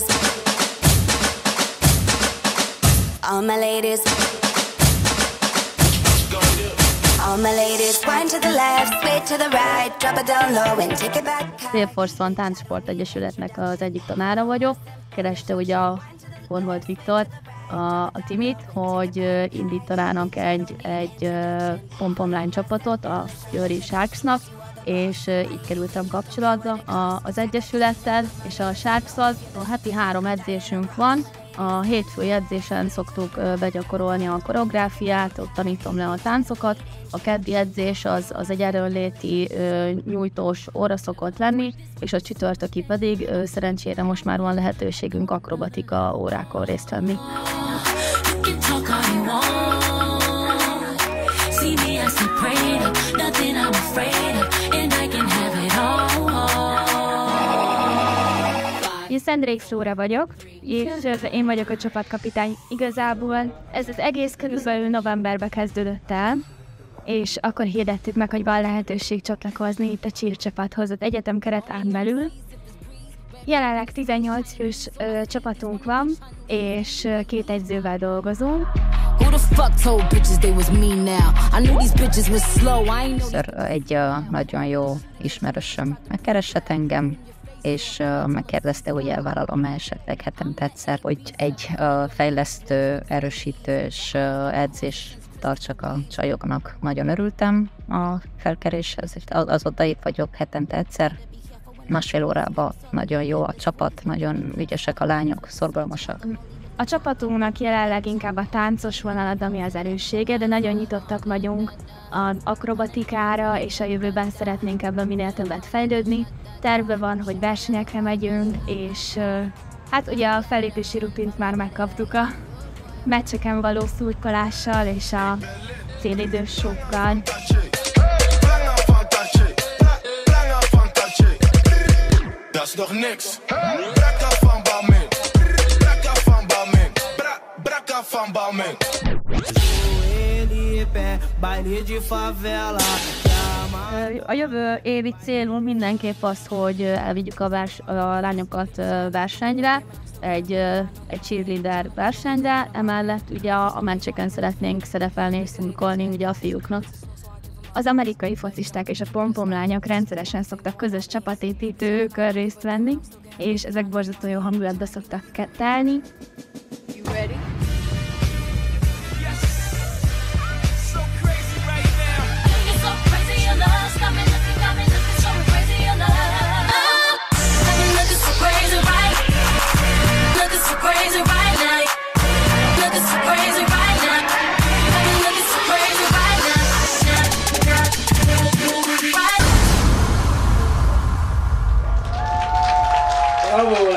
ladies. All my ladies. All my Táncsport Egyesületnek az egyik tanára vagyok. Kereste ugye a Horvolt Viktor, a, a Timit, hogy indítanának egy, egy pompomlány csapatot a Győri Sharksnak, és így kerültem kapcsolatba az Egyesülettel és a sharks A heti három edzésünk van, a hétfői edzésen szoktuk begyakorolni a koreográfiát, ott tanítom le a táncokat. A keddi edzés az, az egy erőnléti nyújtós óra szokott lenni, és a csütörtöki pedig szerencsére most már van lehetőségünk akrobatika órákon részt venni. See me as a prayer, Én Szendrék Flóra vagyok, és én vagyok a csapatkapitány. Igazából ez az egész körülbelül novemberbe kezdődött el, és akkor hirdettük meg, hogy van lehetőség csatlakozni itt a Csír csapathoz az egyetem keretán belül. Jelenleg 18 fős ö, csapatunk van, és ö, két edzővel dolgozunk. Először egy uh, nagyon jó ismerősöm megkeresett engem, és megkérdezte, hogy elvállalom esetleg hetente egyszer, hogy egy fejlesztő, erősítős edzés tartsak a csajoknak. Nagyon örültem a felkeréshez, azóta itt vagyok hetente egyszer, másfél órában nagyon jó a csapat, nagyon ügyesek a lányok, szorgalmasak. A csapatunknak jelenleg inkább a táncos vonalad, ami az erőssége, de nagyon nyitottak vagyunk az akrobatikára, és a jövőben szeretnénk ebben minél többet fejlődni. Terve van, hogy versenyekre megyünk, és hát ugye a felépési rutint már megkaptuk a meccseken való szurkolással és a célidős sokkal. Dat is nog niks. Van Balmain. A jövő évi célunk mindenképp az, hogy elvigyük a, vers, a lányokat versenyre, egy, egy cheerleader versenyre, emellett ugye a, a mencseken szeretnénk szerepelni és szurkolni ugye a fiúknak. Az amerikai focisták és a pompomlányok rendszeresen szoktak közös csapatépítőkön részt venni, és ezek borzasztó jó hangulatba szoktak telni. Bravo!